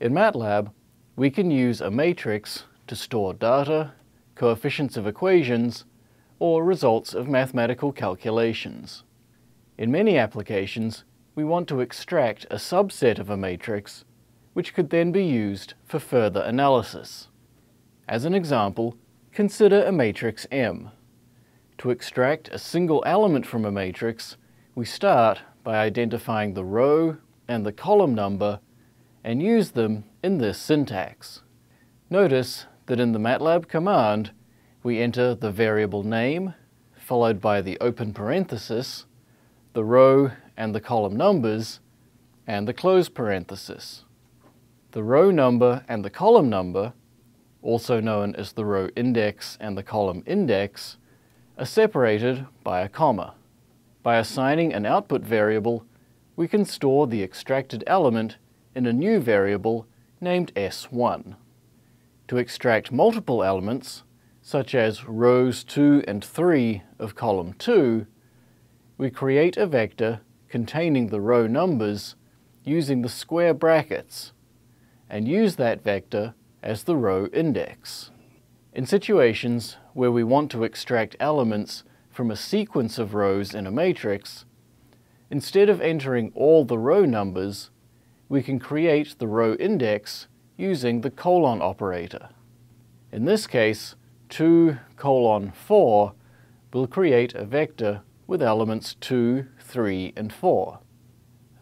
In MATLAB, we can use a matrix to store data, coefficients of equations, or results of mathematical calculations. In many applications, we want to extract a subset of a matrix, which could then be used for further analysis. As an example, consider a matrix M. To extract a single element from a matrix, we start by identifying the row and the column number and use them in this syntax. Notice that in the MATLAB command, we enter the variable name, followed by the open parenthesis, the row and the column numbers, and the close parenthesis. The row number and the column number, also known as the row index and the column index, are separated by a comma. By assigning an output variable, we can store the extracted element in a new variable named S1. To extract multiple elements, such as rows 2 and 3 of column 2, we create a vector containing the row numbers using the square brackets and use that vector as the row index. In situations where we want to extract elements from a sequence of rows in a matrix, instead of entering all the row numbers, we can create the row index using the colon operator. In this case, 2 colon 4 will create a vector with elements 2, 3, and 4.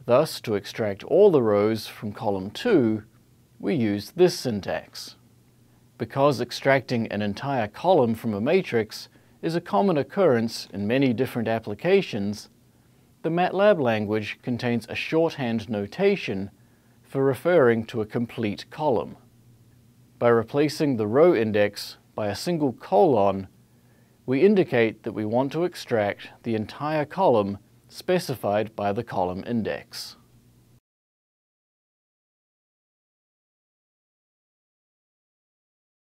Thus, to extract all the rows from column 2, we use this syntax. Because extracting an entire column from a matrix is a common occurrence in many different applications, the MATLAB language contains a shorthand notation for referring to a complete column. By replacing the row index by a single colon, we indicate that we want to extract the entire column specified by the column index.